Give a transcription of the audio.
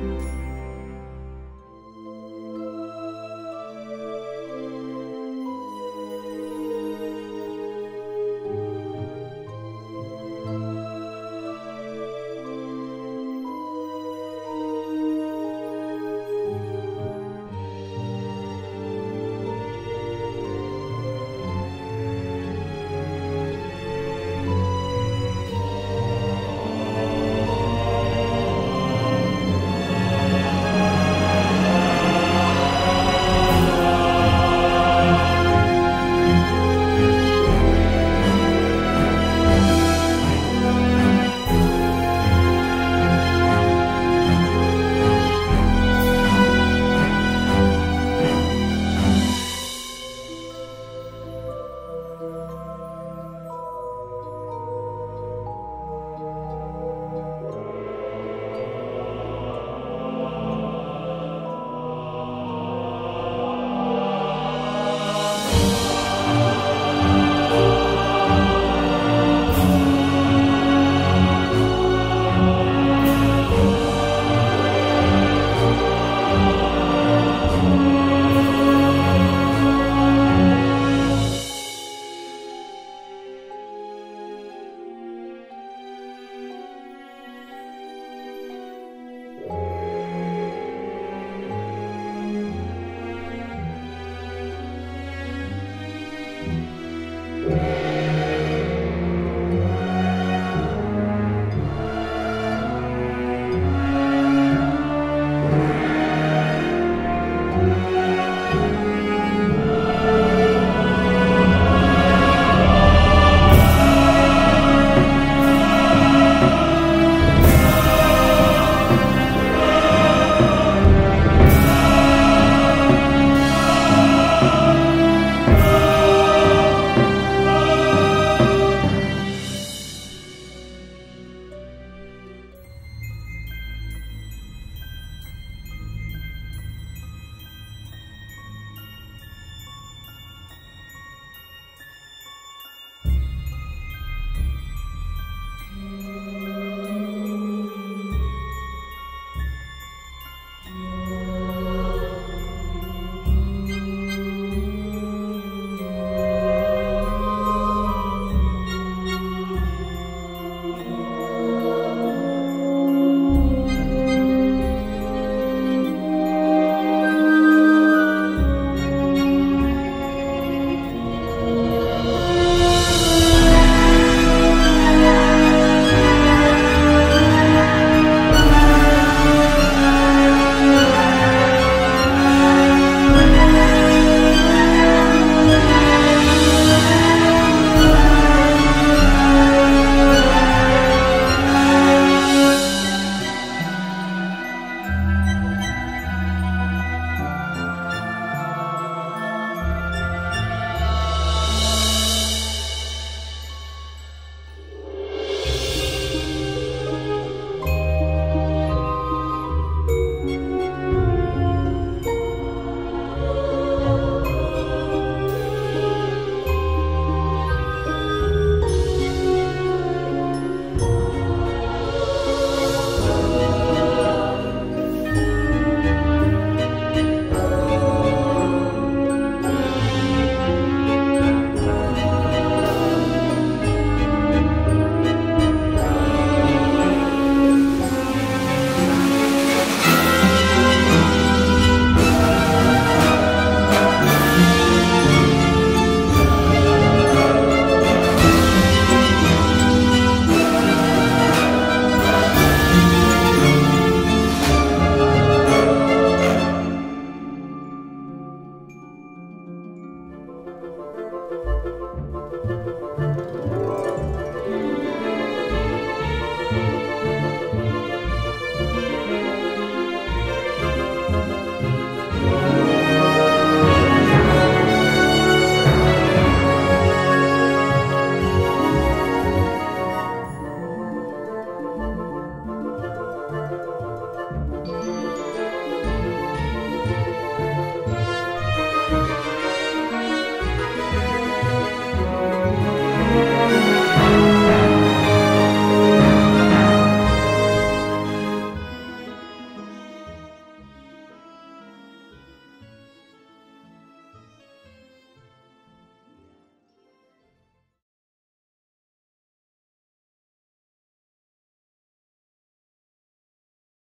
Bye.